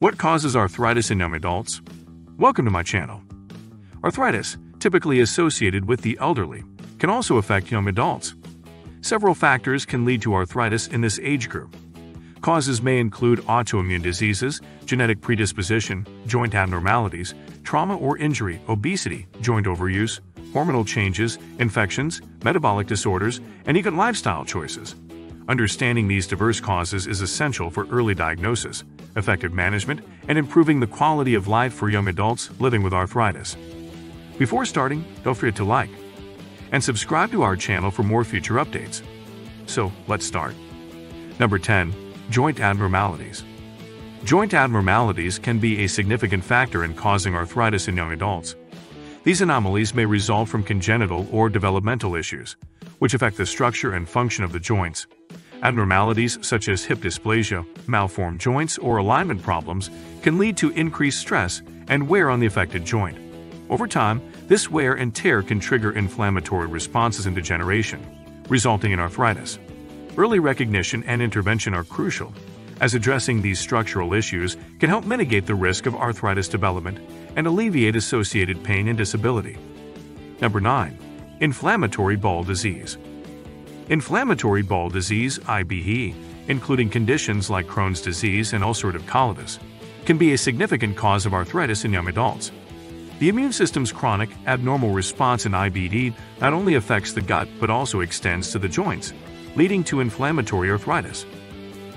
What causes arthritis in young adults? Welcome to my channel. Arthritis, typically associated with the elderly, can also affect young adults. Several factors can lead to arthritis in this age group. Causes may include autoimmune diseases, genetic predisposition, joint abnormalities, trauma or injury, obesity, joint overuse, hormonal changes, infections, metabolic disorders, and even lifestyle choices. Understanding these diverse causes is essential for early diagnosis, effective management, and improving the quality of life for young adults living with arthritis. Before starting, don't forget to like and subscribe to our channel for more future updates. So, let's start. Number 10. Joint abnormalities. Joint abnormalities can be a significant factor in causing arthritis in young adults. These anomalies may result from congenital or developmental issues, which affect the structure and function of the joints. Abnormalities such as hip dysplasia, malformed joints, or alignment problems can lead to increased stress and wear on the affected joint. Over time, this wear and tear can trigger inflammatory responses and degeneration, resulting in arthritis. Early recognition and intervention are crucial, as addressing these structural issues can help mitigate the risk of arthritis development and alleviate associated pain and disability. Number 9. Inflammatory bowel disease. Inflammatory bowel disease, IBD, including conditions like Crohn's disease and ulcerative colitis, can be a significant cause of arthritis in young adults. The immune system's chronic, abnormal response in IBD not only affects the gut but also extends to the joints, leading to inflammatory arthritis.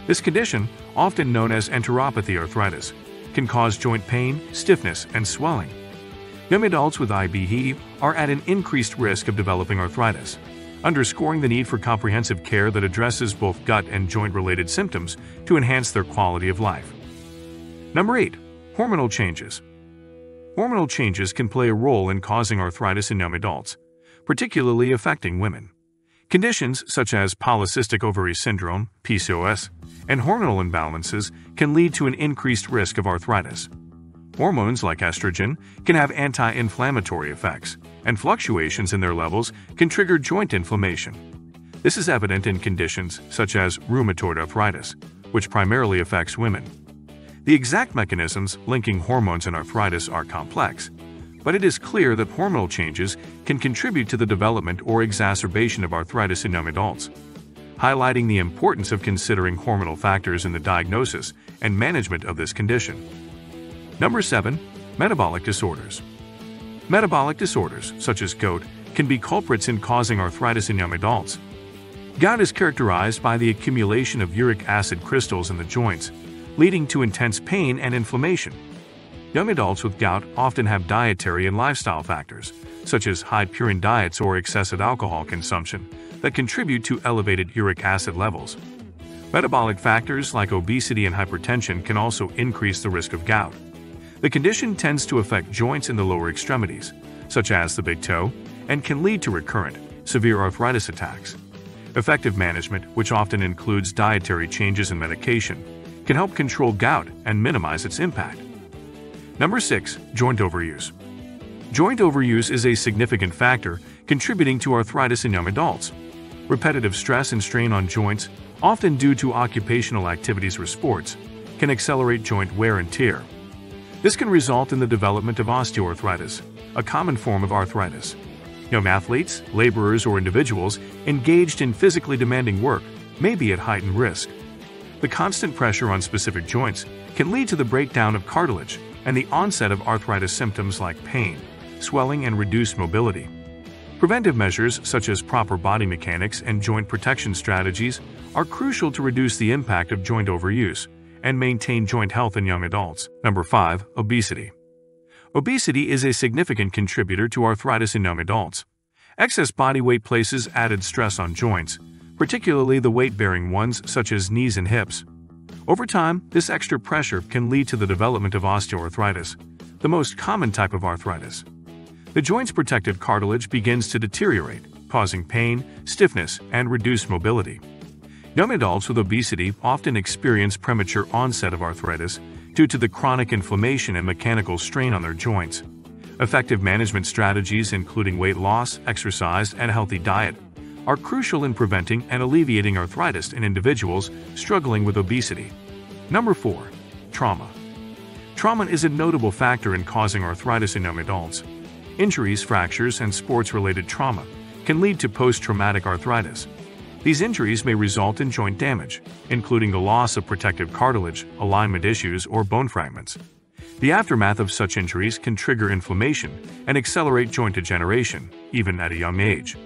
This condition, often known as enteropathic arthritis, can cause joint pain, stiffness, and swelling. Young adults with IBD are at an increased risk of developing arthritis underscoring the need for comprehensive care that addresses both gut and joint related symptoms to enhance their quality of life. Number 8. Hormonal changes. Hormonal changes can play a role in causing arthritis in young adults, particularly affecting women. Conditions such as polycystic ovary syndrome, PCOS, and hormonal imbalances can lead to an increased risk of arthritis. Hormones like estrogen can have anti inflammatory effects, and fluctuations in their levels can trigger joint inflammation. This is evident in conditions such as rheumatoid arthritis, which primarily affects women. The exact mechanisms linking hormones and arthritis are complex, but it is clear that hormonal changes can contribute to the development or exacerbation of arthritis in young adults, highlighting the importance of considering hormonal factors in the diagnosis and management of this condition. Number 7. Metabolic disorders. Metabolic disorders, such as gout, can be culprits in causing arthritis in young adults. Gout is characterized by the accumulation of uric acid crystals in the joints, leading to intense pain and inflammation. Young adults with gout often have dietary and lifestyle factors, such as high purine diets or excessive alcohol consumption, that contribute to elevated uric acid levels. Metabolic factors like obesity and hypertension can also increase the risk of gout. The condition tends to affect joints in the lower extremities, such as the big toe, and can lead to recurrent, severe arthritis attacks. Effective management, which often includes dietary changes and medication, can help control gout and minimize its impact. Number 6. Joint overuse. Joint overuse is a significant factor contributing to arthritis in young adults. Repetitive stress and strain on joints, often due to occupational activities or sports, can accelerate joint wear and tear. This can result in the development of osteoarthritis, a common form of arthritis. Young athletes, laborers, or individuals engaged in physically demanding work may be at heightened risk. The constant pressure on specific joints can lead to the breakdown of cartilage and the onset of arthritis symptoms like pain, swelling, and reduced mobility. Preventive measures such as proper body mechanics and joint protection strategies are crucial to reduce the impact of joint overuse and maintain joint health in young adults. Number 5. Obesity. Obesity is a significant contributor to arthritis in young adults. Excess body weight places added stress on joints, particularly the weight-bearing ones such as knees and hips. Over time, this extra pressure can lead to the development of osteoarthritis, the most common type of arthritis. The joint's protective cartilage begins to deteriorate, causing pain, stiffness, and reduced mobility. Young adults with obesity often experience premature onset of arthritis due to the chronic inflammation and mechanical strain on their joints. Effective management strategies, including weight loss, exercise, and healthy diet, are crucial in preventing and alleviating arthritis in individuals struggling with obesity. Number 4. Trauma. Trauma is a notable factor in causing arthritis in young adults. Injuries, fractures, and sports-related trauma can lead to post-traumatic arthritis. These injuries may result in joint damage, including the loss of protective cartilage, alignment issues, or bone fragments. The aftermath of such injuries can trigger inflammation and accelerate joint degeneration, even at a young age.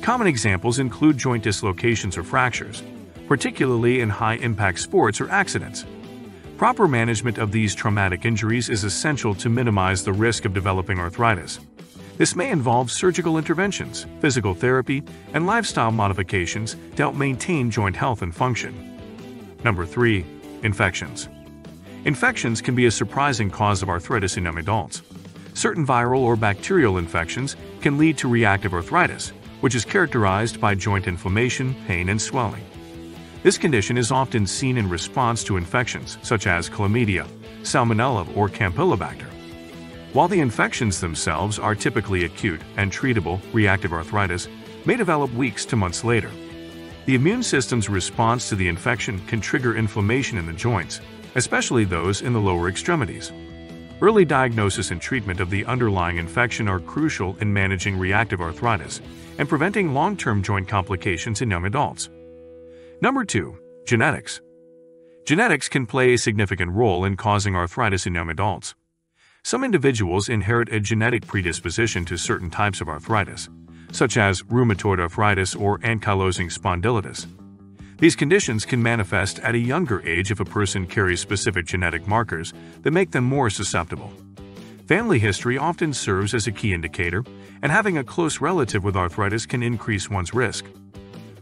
Common examples include joint dislocations or fractures, particularly in high-impact sports or accidents. Proper management of these traumatic injuries is essential to minimize the risk of developing arthritis. This may involve surgical interventions, physical therapy, and lifestyle modifications to help maintain joint health and function. Number 3. Infections. Infections can be a surprising cause of arthritis in young adults. Certain viral or bacterial infections can lead to reactive arthritis, which is characterized by joint inflammation, pain, and swelling. This condition is often seen in response to infections such as chlamydia, salmonella, or campylobacter. While the infections themselves are typically acute and treatable, reactive arthritis may develop weeks to months later. The immune system's response to the infection can trigger inflammation in the joints, especially those in the lower extremities. Early diagnosis and treatment of the underlying infection are crucial in managing reactive arthritis and preventing long-term joint complications in young adults. Number 2. Genetics. Genetics can play a significant role in causing arthritis in young adults. Some individuals inherit a genetic predisposition to certain types of arthritis, such as rheumatoid arthritis or ankylosing spondylitis. These conditions can manifest at a younger age if a person carries specific genetic markers that make them more susceptible. Family history often serves as a key indicator, and having a close relative with arthritis can increase one's risk.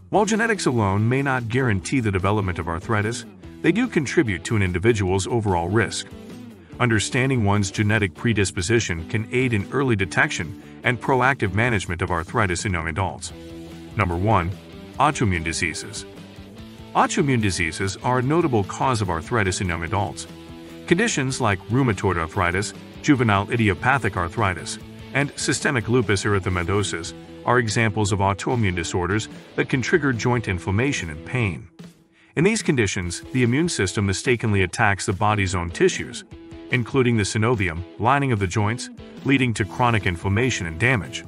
While genetics alone may not guarantee the development of arthritis, they do contribute to an individual's overall risk. Understanding one's genetic predisposition can aid in early detection and proactive management of arthritis in young adults. Number 1. Autoimmune diseases. Autoimmune diseases are a notable cause of arthritis in young adults. Conditions like rheumatoid arthritis, juvenile idiopathic arthritis, and systemic lupus erythematosus are examples of autoimmune disorders that can trigger joint inflammation and pain. In these conditions, the immune system mistakenly attacks the body's own tissues, including the synovium, lining of the joints, leading to chronic inflammation and damage.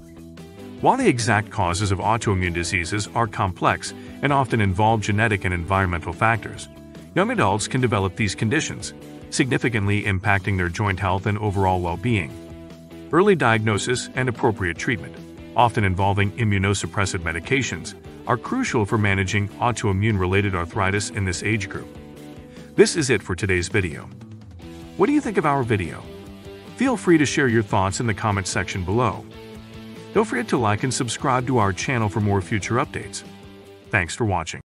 While the exact causes of autoimmune diseases are complex and often involve genetic and environmental factors, young adults can develop these conditions, significantly impacting their joint health and overall well-being. Early diagnosis and appropriate treatment, often involving immunosuppressive medications, are crucial for managing autoimmune-related arthritis in this age group. This is it for today's video. What do you think of our video? Feel free to share your thoughts in the comment section below. Don't forget to like and subscribe to our channel for more future updates. Thanks for watching.